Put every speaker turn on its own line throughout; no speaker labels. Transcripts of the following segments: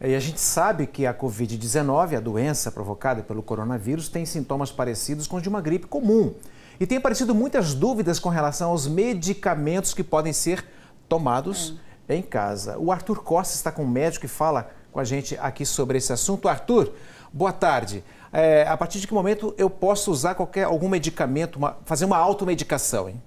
E a gente sabe que a Covid-19, a doença provocada pelo coronavírus, tem sintomas parecidos com os de uma gripe comum. E tem aparecido muitas dúvidas com relação aos medicamentos que podem ser tomados é. em casa. O Arthur Costa está com um médico e fala com a gente aqui sobre esse assunto. Arthur, boa tarde. É, a partir de que momento eu posso usar qualquer algum medicamento, uma, fazer uma automedicação, hein?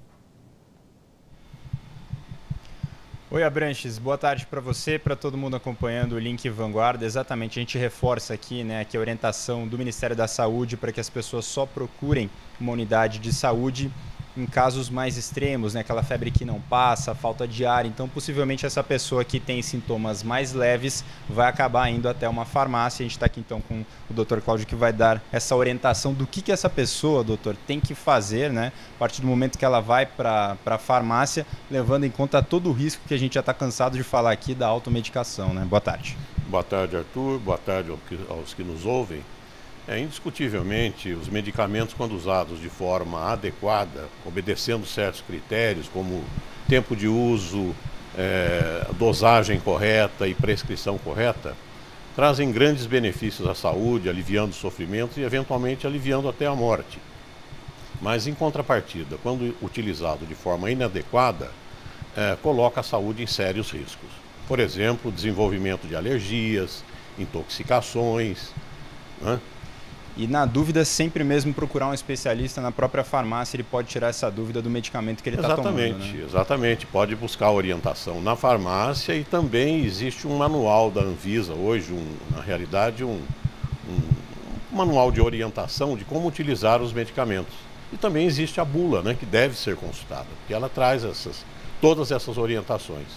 Oi, Abranches, boa tarde para você, para todo mundo acompanhando o Link Vanguarda. Exatamente, a gente reforça aqui né, que a orientação do Ministério da Saúde para que as pessoas só procurem uma unidade de saúde em casos mais extremos, né, aquela febre que não passa, falta de ar. Então, possivelmente essa pessoa que tem sintomas mais leves vai acabar indo até uma farmácia. A gente está aqui então com o Dr. Cláudio que vai dar essa orientação do que, que essa pessoa, doutor, tem que fazer, né, a partir do momento que ela vai para a farmácia, levando em conta todo o risco que a gente já está cansado de falar aqui da automedicação. Né? Boa tarde.
Boa tarde, Arthur. Boa tarde aos que nos ouvem. É, indiscutivelmente, os medicamentos, quando usados de forma adequada, obedecendo certos critérios, como tempo de uso, é, dosagem correta e prescrição correta, trazem grandes benefícios à saúde, aliviando sofrimentos e, eventualmente, aliviando até a morte. Mas, em contrapartida, quando utilizado de forma inadequada, é, coloca a saúde em sérios riscos. Por exemplo, desenvolvimento de alergias, intoxicações. Né?
E na dúvida, sempre mesmo procurar um especialista na própria farmácia, ele pode tirar essa dúvida do medicamento que ele está tomando.
Exatamente,
né?
exatamente. Pode buscar orientação na farmácia e também existe um manual da Anvisa hoje, um, na realidade, um, um, manual de orientação de como utilizar os medicamentos. E também existe a bula, né, que deve ser consultada, porque ela traz essas, todas essas orientações.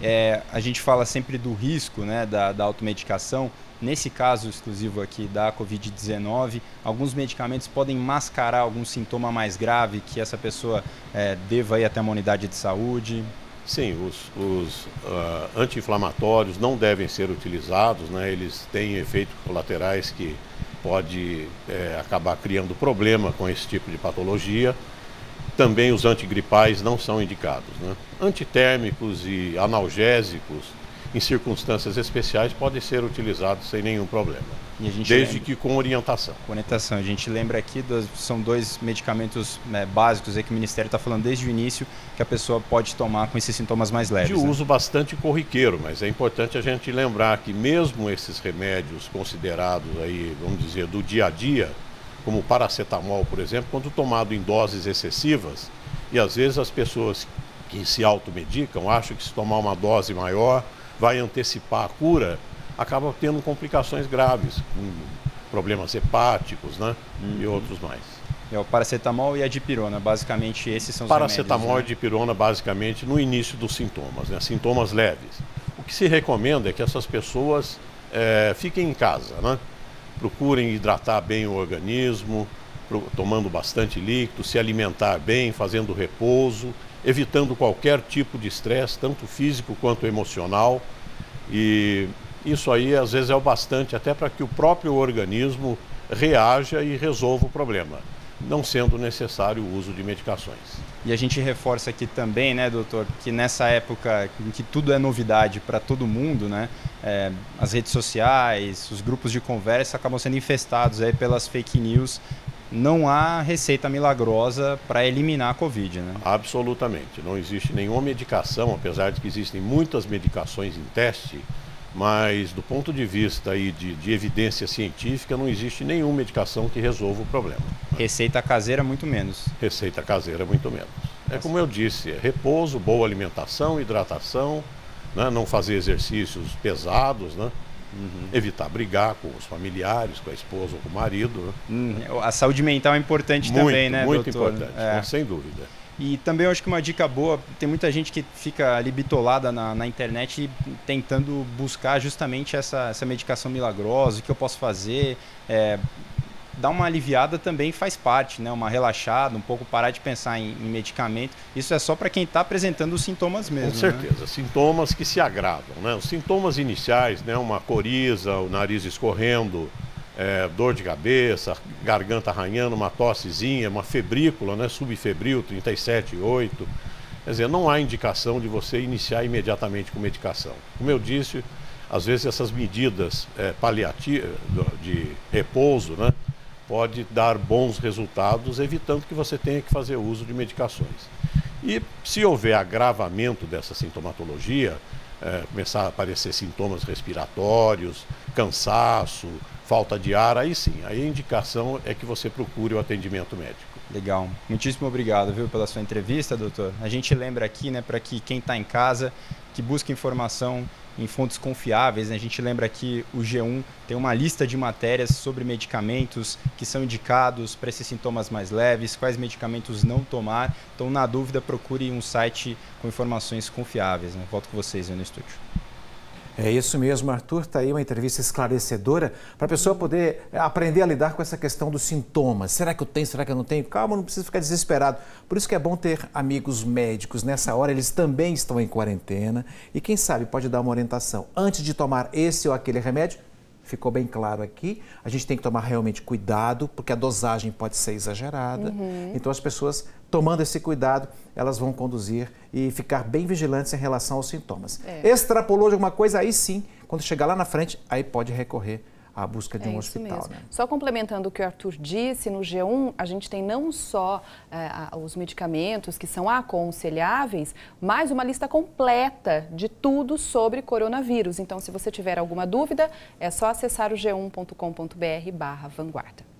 É, a gente fala sempre do risco né, da, da automedicação, Nesse caso exclusivo aqui da Covid-19, alguns medicamentos podem mascarar algum sintoma mais grave que essa pessoa é, deva ir até uma unidade de saúde?
Sim, os, os uh, anti-inflamatórios não devem ser utilizados, né? eles têm efeitos colaterais que pode é, acabar criando problema com esse tipo de patologia. Também os antigripais não são indicados. Né? Antitérmicos e analgésicos em circunstâncias especiais, podem ser utilizados sem nenhum problema. desde lembra, que com orientação.
Com orientação. A gente lembra aqui, dos, são dois medicamentos né, básicos aí que o Ministério está falando desde o início que a pessoa pode tomar com esses sintomas mais leves.
De né? uso bastante corriqueiro, mas é importante a gente lembrar que mesmo esses remédios considerados aí, vamos dizer, do dia a dia, como o paracetamol, por exemplo, quando tomado em doses excessivas, e às vezes as pessoas que se automedicam acham que se tomar uma dose maior vai antecipar a cura, acaba tendo complicações graves, com problemas hepáticos né? Uhum. e outros mais.
É o paracetamol e a dipirona, basicamente esses são os
Paracetamol
remédios,
né? e dipirona, basicamente, no início dos sintomas, né? sintomas leves. O que se recomenda é que essas pessoas é, fiquem em casa, né? Procurem hidratar bem o organismo, tomando bastante líquido, se alimentar bem, fazendo repouso evitando qualquer tipo de estresse, tanto físico quanto emocional. E isso aí às vezes é o bastante até para que o próprio organismo reaja e resolva o problema, não sendo necessário o uso de medicações.
E a gente reforça aqui também, né, doutor, que nessa época em que tudo é novidade para todo mundo, né, é, as redes sociais, os grupos de conversa acabam sendo infestados aí pelas fake news não há receita milagrosa para eliminar a Covid, né?
Absolutamente. Não existe nenhuma medicação, apesar de que existem muitas medicações em teste, mas do ponto de vista aí de, de evidência científica, não existe nenhuma medicação que resolva o problema.
Receita caseira, muito menos.
Receita caseira, muito menos. É como eu disse, é repouso, boa alimentação, hidratação, né? não fazer exercícios pesados, né? Uhum. Evitar brigar com os familiares, com a esposa ou com o marido. Né?
Uhum. A saúde mental é importante
muito,
também, né,
Muito
doutor?
importante, é. né? sem dúvida.
E também eu acho que uma dica boa, tem muita gente que fica ali bitolada na, na internet tentando buscar justamente essa, essa medicação milagrosa, o que eu posso fazer. É, dar uma aliviada também faz parte, né? Uma relaxada, um pouco parar de pensar em, em medicamento. Isso é só para quem está apresentando os sintomas mesmo.
Com certeza,
né?
sintomas que se agravam, né? Os sintomas iniciais, né? Uma coriza, o nariz escorrendo, é, dor de cabeça, garganta arranhando, uma tossezinha, uma febrícula, né? Subfebril, 37,8. Quer dizer, não há indicação de você iniciar imediatamente com medicação. Como eu disse, às vezes essas medidas é, paliativas de repouso, né, pode dar bons resultados, evitando que você tenha que fazer uso de medicações. E se houver agravamento dessa sintomatologia, é, começar a aparecer sintomas respiratórios, cansaço, falta de ar, aí sim, aí a indicação é que você procure o atendimento médico.
Legal. Muitíssimo obrigado, viu, pela sua entrevista, doutor. A gente lembra aqui, né, para que quem está em casa, que busca informação em fontes confiáveis. Né? A gente lembra que o G1 tem uma lista de matérias sobre medicamentos que são indicados para esses sintomas mais leves, quais medicamentos não tomar. Então, na dúvida, procure um site com informações confiáveis. Né? Volto com vocês no estúdio.
É isso mesmo, Arthur. Está aí uma entrevista esclarecedora para a pessoa poder é, aprender a lidar com essa questão dos sintomas. Será que eu tenho? Será que eu não tenho? Calma, não precisa ficar desesperado. Por isso que é bom ter amigos médicos. Nessa hora, eles também estão em quarentena e, quem sabe, pode dar uma orientação. Antes de tomar esse ou aquele remédio, ficou bem claro aqui. A gente tem que tomar realmente cuidado, porque a dosagem pode ser exagerada. Uhum. Então, as pessoas tomando esse cuidado, elas vão conduzir e ficar bem vigilantes em relação aos sintomas. É. Extrapolou de alguma coisa, aí sim, quando chegar lá na frente, aí pode recorrer a busca de é um hospital. Né?
Só complementando o que o Arthur disse, no G1 a gente tem não só é, os medicamentos que são aconselháveis, mas uma lista completa de tudo sobre coronavírus. Então, se você tiver alguma dúvida, é só acessar o g1.com.br barra vanguarda.